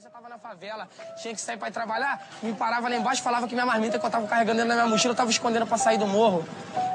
polícia tava na favela, tinha que sair pra ir trabalhar, me parava lá embaixo, falava que minha marmita que eu tava carregando dentro da minha mochila eu tava escondendo pra sair do morro.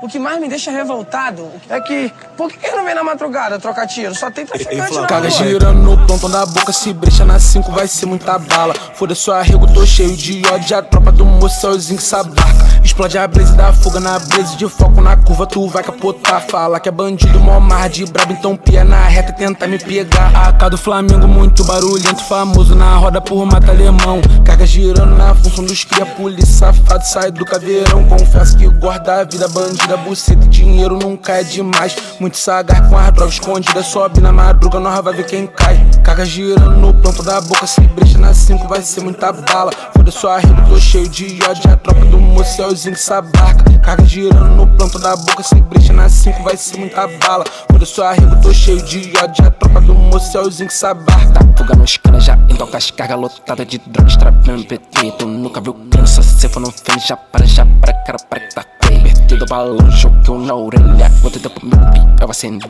O que mais me deixa revoltado é que, por que ele não vem na madrugada trocar tiro? Só tem traficante na Caga girando no plantão da boca, se brecha na 5 vai ser muita bala. Foda sua arrego, tô cheio de ódio, a tropa do mocelzinho que sabaca. Explode a blaze da fuga na blaze de foco na curva, tu vai capotar. Fala que é bandido, mó mar de brabo, então pia na reta e tenta me pegar. AK do Flamengo, muito barulhento, famoso na roda por mata alemão. Caga girando na função dos cria, polícia safado, sai do caveirão. Confesso que guarda a vida bandida, buceta e dinheiro nunca é demais. Muito sagar com as drogas escondidas, sobe na madruga, nós vai ver quem cai. Caga girando no planto da boca, se brecha na 5 vai ser muita bala. Foda sua rima, tô cheio de ódio, a tropa do mocelzinho que sabaca. Caga girando no planto da boca, se brecha na 5 vai ser muita bala. Foda sua rima, tô cheio de ódio, a tropa do mocelzinho que sabaca. Tá fuga nos canas já então com as cargas lotadas de drogas Trabalhando PT, tu nunca viu criança Se for no fim, já para, já para, cara, para que tá feio. Vertido balão, choqueu na orelha. Quanto tempo meu pi, eu acendei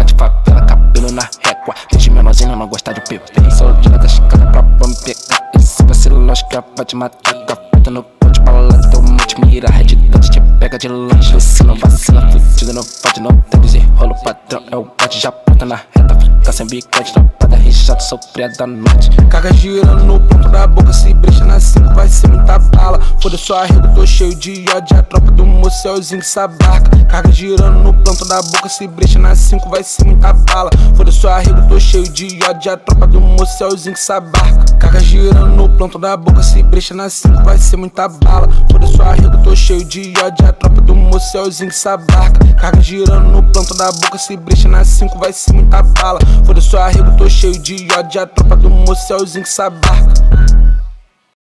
A de favela, cabelo na régua. Desde menorzinho não gosta de PP Sou de das caras pra me pegar Esse vacilo, que vai te matar. Cafeta no ponte, balada, teu monte Mira, red dot, pega de longe Se não vacila, fudido, não pode, não tem desenrolo Padrão é o bote, já planta na reta Fica sem bigode, tropada, rixado, sou fria da noite Caga girando no ponto da boca, se brecha na 5 vai ser muita bala. Foda sua arrego, tô cheio de ódio, a tropa do mocelzinho que sabaca. Caga girando no planto da boca, se brecha na 5 vai ser muita bala. Foda sua arrego, tô cheio de ódio, a tropa do mocelzinho que sabaca. Caga girando no planto da boca, se brecha na 5 vai ser muita bala. Foda sua arrego, tô cheio de ódio, a tropa do mocelzinho que sabaca. Caga girando no planto da boca, se brecha na 5 vai ser muita bala. Foda sua arrego, tô cheio de ódio, a tropa do mocelzinho que sabaca.